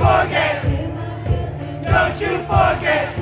forget. Don't you forget.